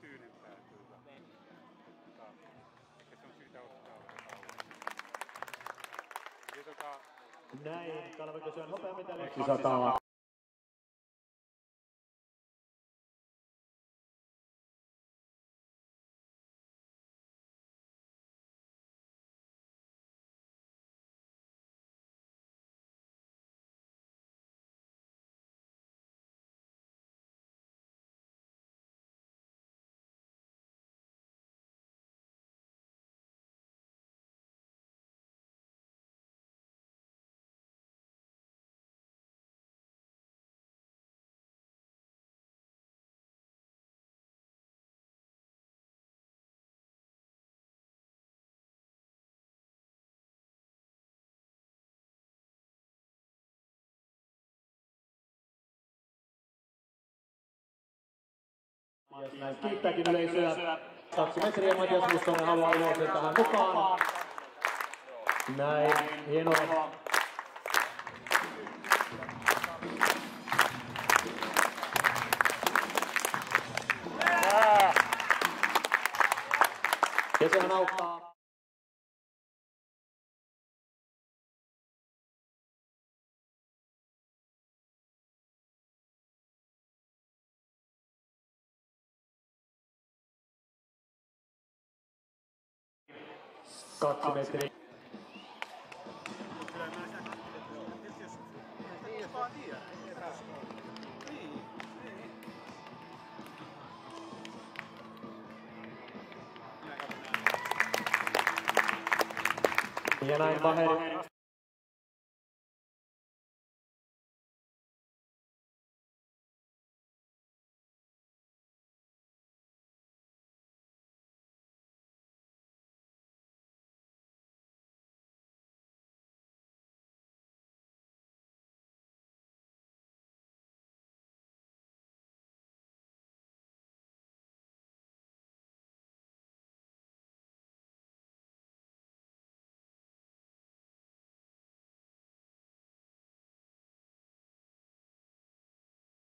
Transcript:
tyynempää tuota. Ehkä se on syytä ottaa Ja tota, Näin, Kalvi kysyy hopeamitaliksi 200. kiittääkin yleisöä. Kaksi metriä Matias Mustonen haluaa ulos tähän mukaan. Näin, hienoa. Ja sehän auttaa. Kaksi metriä. Ja näin Baheri